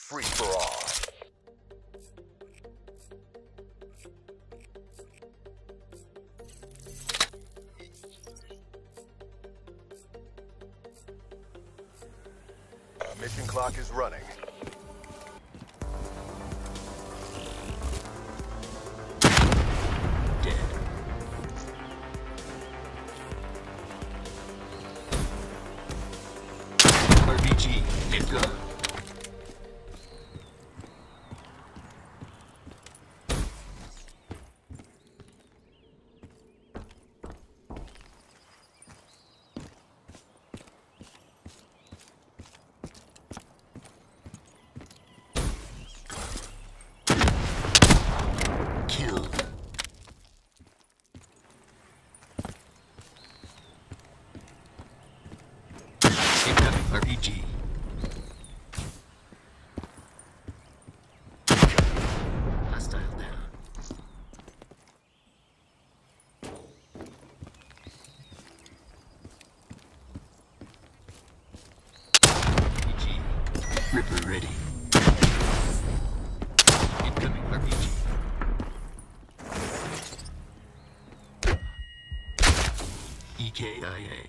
free for all. Uh, mission clock is running. EKIA.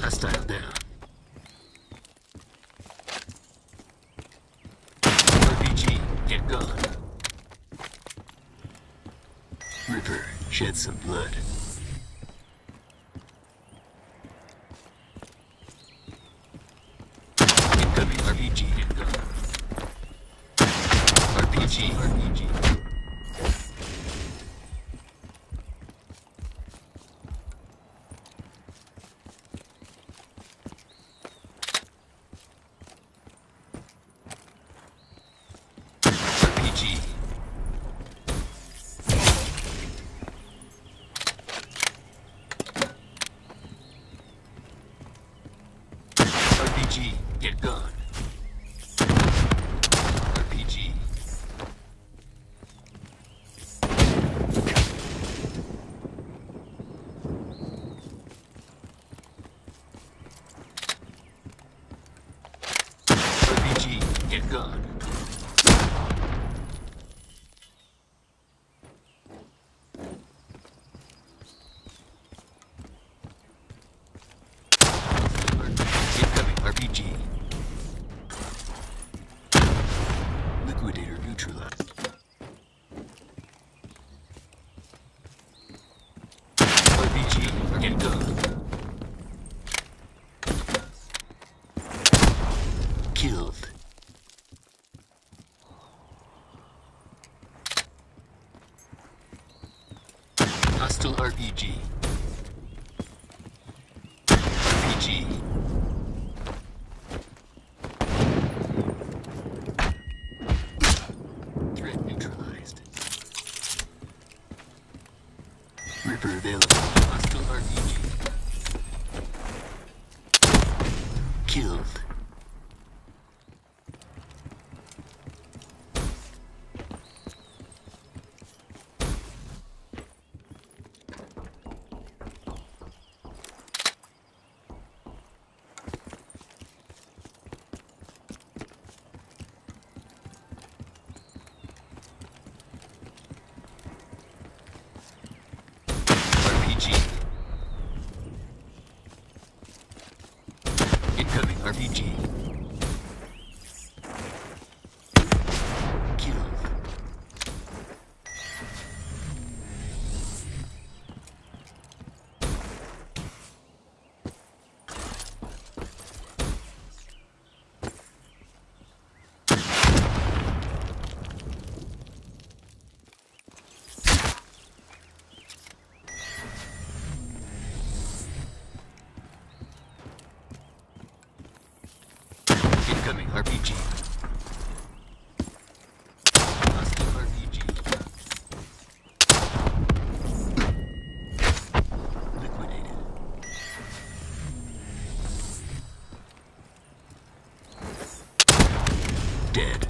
Hostile down. shed some blood. Hostile RPG. RPG. Threat neutralized. Ripper available. Hostile RPG. Killed. Incoming RPG. Custom RPG. Liquidated. Dead.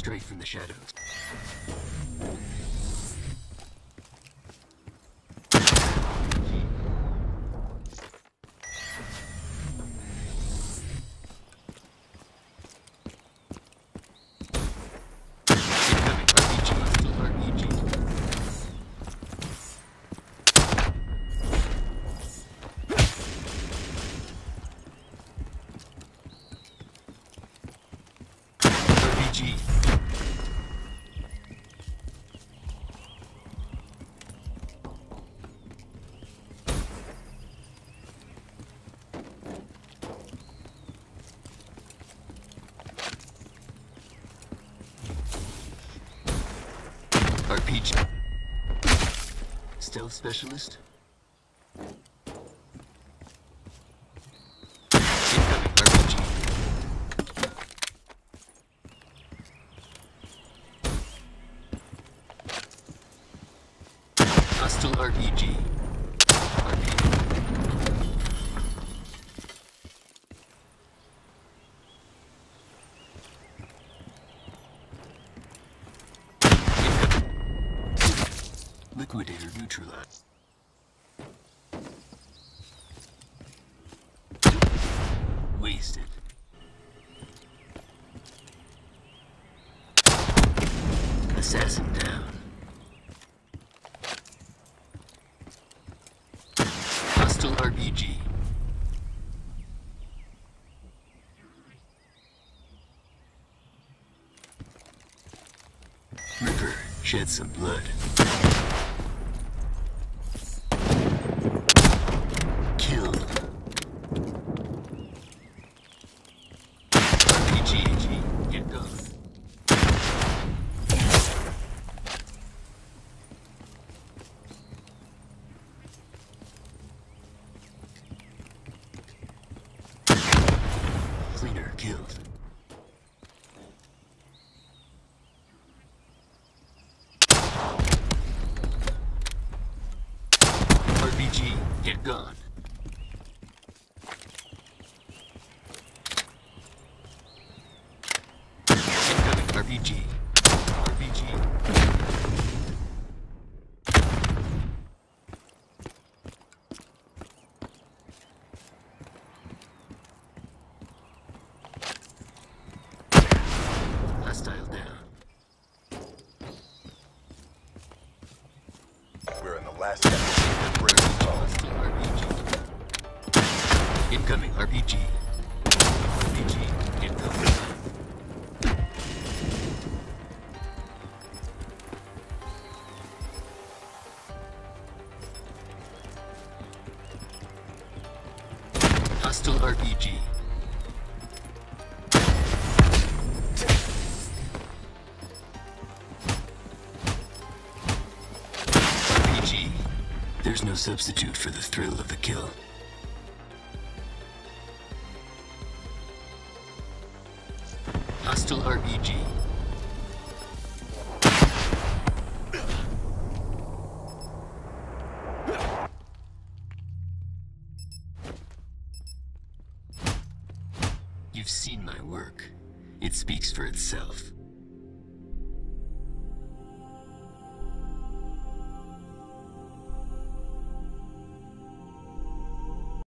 Straight from the shadows. Incoming RPG, hostile RPG. RPG. RPG. Stealth specialist. Hostile RPG. RPG. Liquidator neutralized. Wasted. Assassin down. Hostile RPG. Ripper, shed some blood. Killed. RPG, get done. Cleaner killed. RPG, get gone. Incoming RPG. RPG. Hostile down. We're in the last second of bring this home. Hostile RPG. Incoming. RPG. There's no substitute for the thrill of the kill. Hostile RPG. You've seen my work. It speaks for itself.